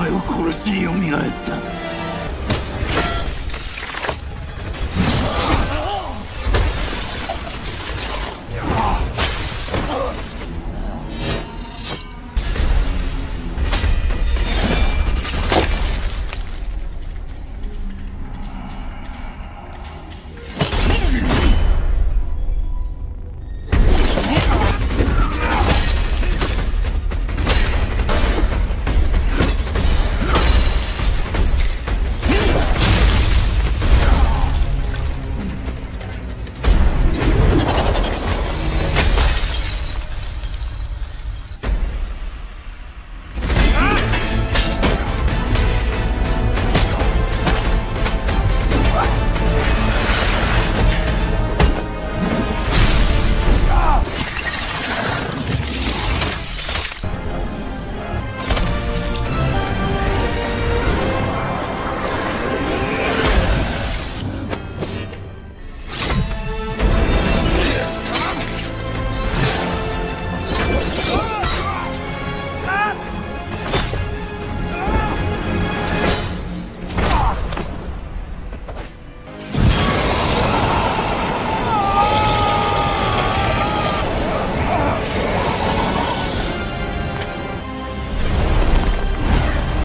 前を殺しに蘇った。